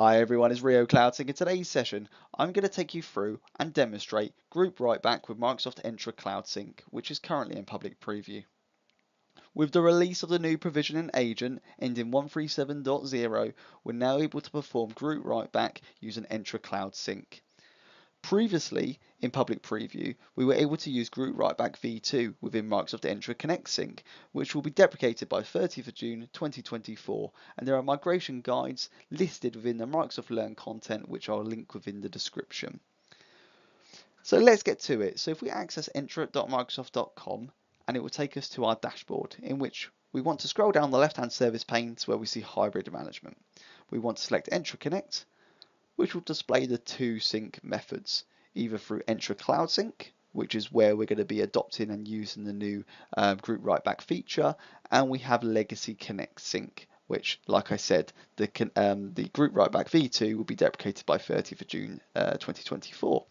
Hi everyone, it's Rio CloudSync. In today's session, I'm going to take you through and demonstrate Group Writeback with Microsoft Entra Cloud Sync, which is currently in public preview. With the release of the new provisioning agent ending 137.0, we're now able to perform Group Writeback using Entra CloudSync. Previously, in public preview, we were able to use Group Writeback v2 within Microsoft Entra Connect Sync, which will be deprecated by 30th of June 2024, and there are migration guides listed within the Microsoft Learn content, which I'll link within the description. So let's get to it. So if we access entra.microsoft.com, and it will take us to our dashboard, in which we want to scroll down the left-hand service pane to where we see hybrid management. We want to select Entra Connect, which will display the two sync methods, either through Entra Cloud Sync, which is where we're going to be adopting and using the new um, group writeback feature, and we have Legacy Connect Sync, which, like I said, the um, the group writeback v2 will be deprecated by 30th of June uh, 2024.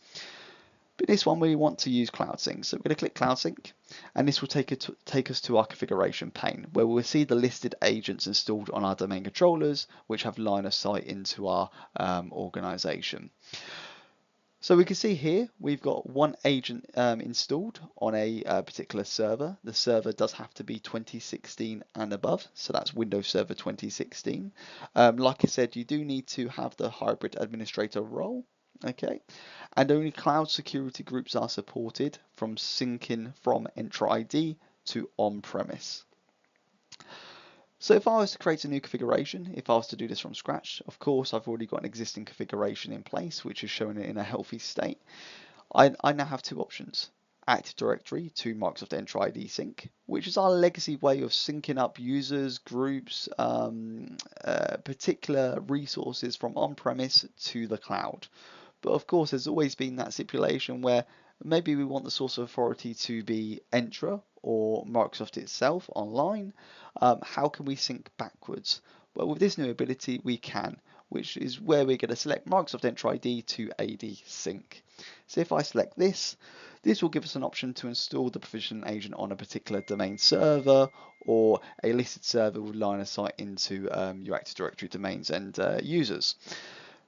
But this one we want to use Cloud Sync, so we're going to click Cloud Sync, and this will take, to, take us to our configuration pane, where we'll see the listed agents installed on our domain controllers, which have line of sight into our um, organization. So we can see here we've got one agent um, installed on a uh, particular server. The server does have to be 2016 and above, so that's Windows Server 2016. Um, like I said, you do need to have the hybrid administrator role okay and only cloud security groups are supported from syncing from Entra ID to on-premise so if I was to create a new configuration, if I was to do this from scratch, of course I've already got an existing configuration in place which is showing it in a healthy state. I, I now have two options. Active Directory to Microsoft Entra ID Sync, which is our legacy way of syncing up users, groups, um, uh, particular resources from on-premise to the cloud. But of course, there's always been that stipulation where maybe we want the source of authority to be Entra or Microsoft itself online. Um, how can we sync backwards? Well, with this new ability, we can, which is where we're going to select Microsoft Entra ID to AD Sync. So if I select this, this will give us an option to install the provision agent on a particular domain server or a listed server with line of sight into um, your Active Directory domains and uh, users.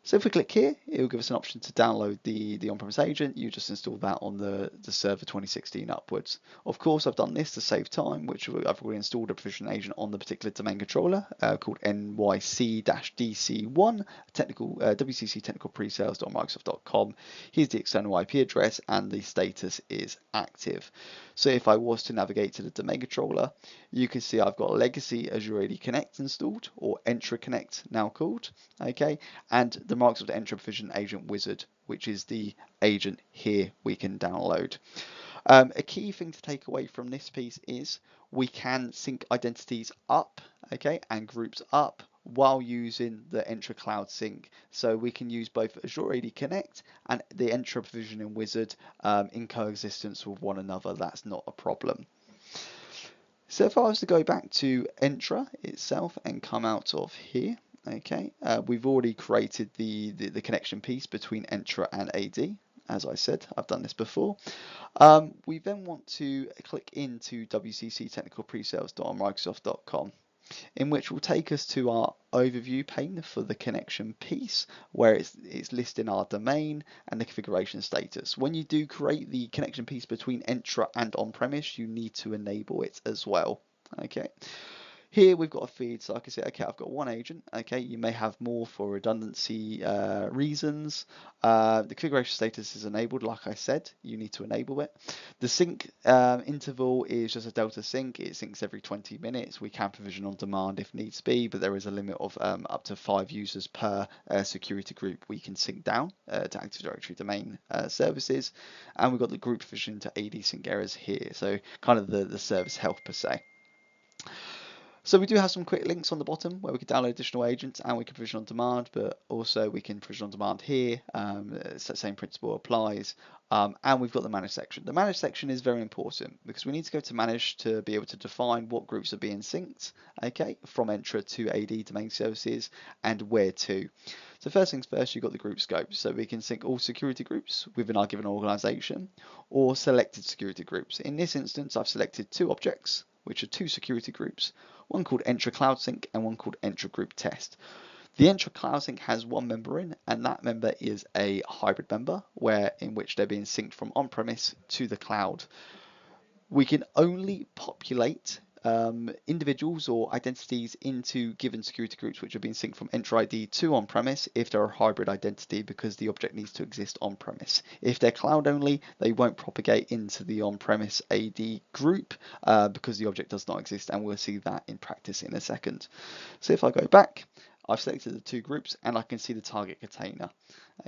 So if we click here, it will give us an option to download the, the on-premise agent. You just install that on the, the server 2016 upwards. Of course, I've done this to save time, which I've already installed a provision agent on the particular domain controller uh, called NYC-DC1, technical uh, WCC technical presales.microsoft.com. Here's the external IP address and the status is active. So if I was to navigate to the domain controller, you can see I've got Legacy Azure AD Connect installed or Entra Connect now called, okay, and the Microsoft Entra Provision Agent Wizard, which is the agent here we can download. Um, a key thing to take away from this piece is we can sync identities up, okay, and groups up while using the Entra Cloud Sync. So we can use both Azure AD Connect and the Entra Provisioning Wizard um, in coexistence with one another. That's not a problem. So if I was to go back to Entra itself and come out of here, Okay, uh, we've already created the, the, the, connection piece between Entra and AD. As I said, I've done this before. Um, we then want to click into WCC Technical Presales.microsoft.com in which will take us to our overview pane for the connection piece where it's, it's listing our domain and the configuration status. When you do create the connection piece between Entra and on-premise, you need to enable it as well. Okay. Here we've got a feed, so I can say, okay, I've got one agent. Okay, you may have more for redundancy uh, reasons. Uh, the configuration status is enabled, like I said, you need to enable it. The sync um, interval is just a delta sync. It syncs every 20 minutes. We can provision on demand if needs be, but there is a limit of um, up to five users per uh, security group we can sync down uh, to Active Directory domain uh, services. And we've got the group provision to AD sync errors here. So kind of the, the service health per se. So we do have some quick links on the bottom where we can download additional agents and we can provision on demand, but also we can provision on demand here. Um, same principle applies. Um, and we've got the manage section. The manage section is very important because we need to go to manage to be able to define what groups are being synced, okay, from Entra to AD domain services and where to. So first things first, you've got the group scope. So we can sync all security groups within our given organization or selected security groups. In this instance, I've selected two objects, which are two security groups, one called Entra Cloud Sync and one called Entra Group Test. The Entra Cloud Sync has one member in, and that member is a hybrid member, where in which they're being synced from on-premise to the cloud. We can only populate um, individuals or identities into given security groups which are being synced from Entra ID to on-premise if they're a hybrid identity because the object needs to exist on-premise. If they're cloud only, they won't propagate into the on-premise AD group uh, because the object does not exist and we'll see that in practice in a second. So if I go back, I've selected the two groups and I can see the target container.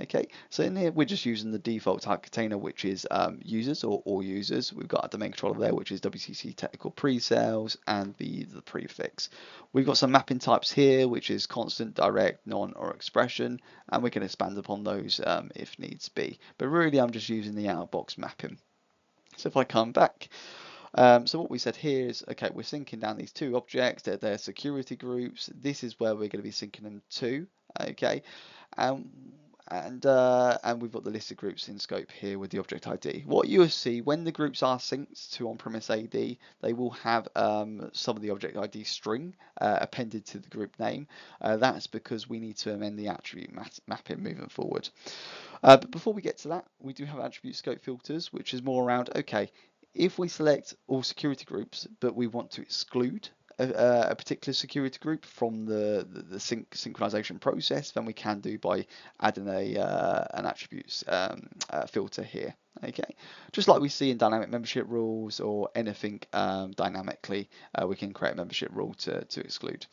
Okay, so in here we're just using the default type container, which is um, users or all users. We've got a domain controller there, which is WCC technical pre-sales and the, the prefix. We've got some mapping types here, which is constant, direct, non, or expression, and we can expand upon those um, if needs be. But really, I'm just using the out-of-box mapping. So if I come back, um, so what we said here is, okay, we're syncing down these two objects, they're, they're security groups. This is where we're going to be syncing them to, okay? Um, and uh, and we've got the listed groups in scope here with the object ID. What you'll see when the groups are synced to on-premise AD, they will have um, some of the object ID string uh, appended to the group name. Uh, that's because we need to amend the attribute mapping moving forward. Uh, but before we get to that, we do have attribute scope filters, which is more around, okay, if we select all security groups, but we want to exclude a, a, particular security group from the, the, the sync, synchronization process, then we can do by adding a uh, an attributes um, uh, filter here. Okay, just like we see in dynamic membership rules or anything um, dynamically, uh, we can create a membership rule to, to exclude.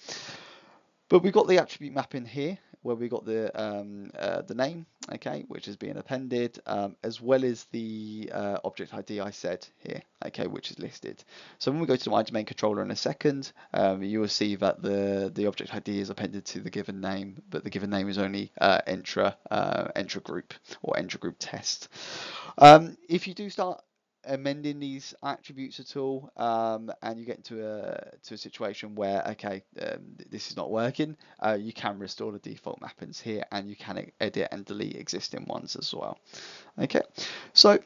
But we've got the attribute mapping here where we got the um, uh, the name, okay, which is being appended, um, as well as the uh, object ID I said here, okay, which is listed. So when we go to my domain controller in a second, um, you will see that the the object ID is appended to the given name, but the given name is only uh, Entra uh, Entra group or Entra group test. Um, if you do start amending these attributes at all um, and you get into a to a situation where okay um, this is not working uh, you can restore the default mappings here and you can edit and delete existing ones as well. Okay so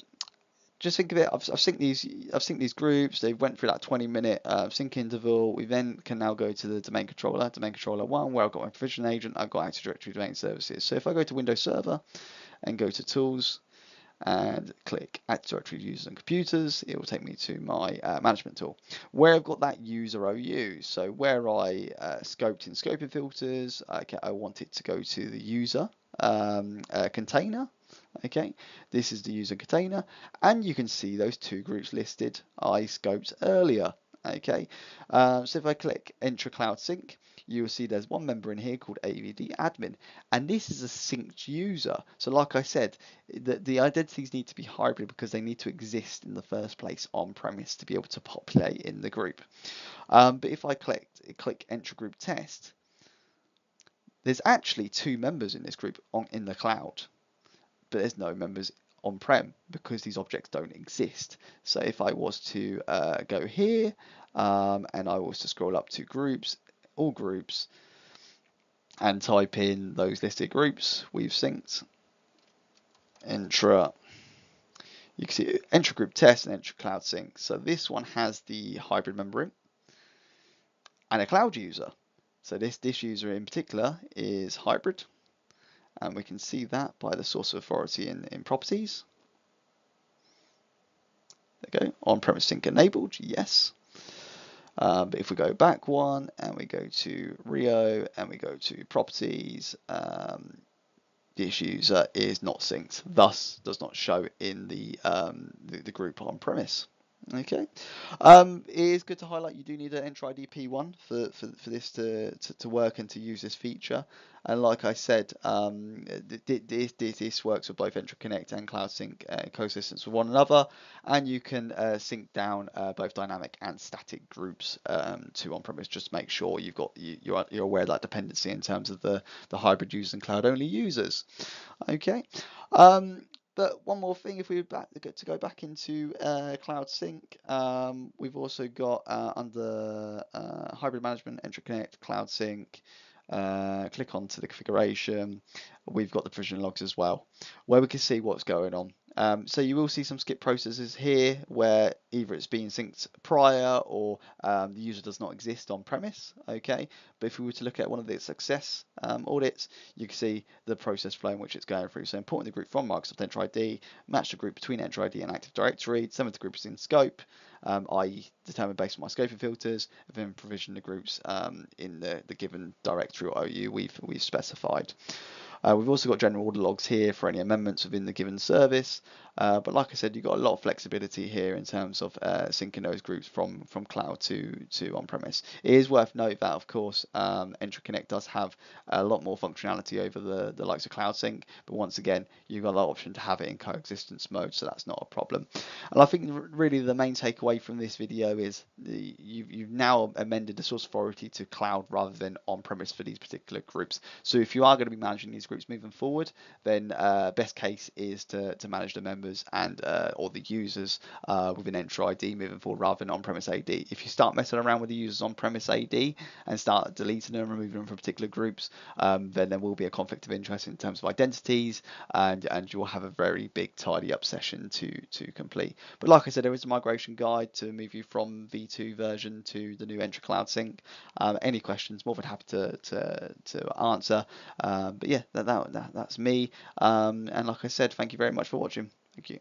just think of it I've, I've synced these I've synced these groups they went through that 20 minute uh, sync interval. We then can now go to the domain controller domain controller one where I've got my provision agent I've got Active Directory domain services. So if I go to Windows Server and go to tools and click Active Directory users and computers, it will take me to my uh, management tool where I've got that user OU. So where I uh, scoped in scoping filters, okay, I want it to go to the user um, uh, container. Okay, this is the user container, and you can see those two groups listed I scoped earlier. Okay, uh, so if I click Entra Cloud Sync, you will see there's one member in here called AVD admin, and this is a synced user. So like I said, the, the identities need to be hybrid because they need to exist in the first place on premise to be able to populate in the group. Um, but if I click, click Entra Group Test, there's actually two members in this group on in the cloud, but there's no members on-prem because these objects don't exist. So if I was to uh, go here um, and I was to scroll up to groups all groups and type in those listed groups we've synced. Entra, you can see Entra group test and Entra cloud sync. So this one has the hybrid member and a cloud user. So this, this user in particular is hybrid and we can see that by the source of authority in, in properties. There we go, on-premise sync enabled, yes. Um, but if we go back one and we go to Rio and we go to properties, um, this user is not synced, thus does not show in the, um, the, the, group on premise. Okay, um, it is good to highlight you do need an Entra ID P1 for, for, for this to, to, to, work and to use this feature. And like I said, um, this, this, works with both Entra Connect and Cloud Sync uh, ecosystems with one another. And you can uh, sync down uh, both dynamic and static groups um, to on-premise. Just make sure you've got you, you're, you're aware of that dependency in terms of the, the hybrid users and cloud-only users. Okay. Um, but one more thing, if we were back to go back into uh, Cloud Sync, um, we've also got uh, under uh, Hybrid Management, Entra Connect, Cloud Sync, uh, click onto the configuration, we've got the provision logs as well, where we can see what's going on. Um, so you will see some skip processes here where either it's being synced prior or um, the user does not exist on premise, okay? But if we were to look at one of the success um, audits, you can see the process flow in which it's going through. So importing the group from Microsoft Entra ID, match the group between Entra ID and Active Directory, some of the groups in scope, um, i.e. determined based on my scoping filters, and then provision the groups um, in the, the given directory or OU we've, we've specified. Uh, we've also got general audit logs here for any amendments within the given service. Uh, but like I said, you've got a lot of flexibility here in terms of uh, syncing those groups from, from cloud to, to on-premise. It is worth note that, of course, um, does have a lot more functionality over the, the likes of Cloud Sync, but once again, you've got that option to have it in coexistence mode, so that's not a problem. And I think really the main takeaway from this video is the, you've, you've now amended the source authority to cloud rather than on-premise for these particular groups. So if you are going to be managing these groups moving forward, then uh, best case is to, to manage the members and uh, or the users uh, within Entra ID moving forward rather than on-premise AD. If you start messing around with the users on-premise AD and start deleting them, removing them from particular groups, um, then there will be a conflict of interest in terms of identities, and and you'll have a very big tidy up session to to complete. But like I said, there is a migration guide to move you from V2 version to the new Entra Cloud Sync. Um, any questions, more than happy to to, to answer. Um, but yeah, that, that, that that's me. Um, and like I said, thank you very much for watching. Thank you.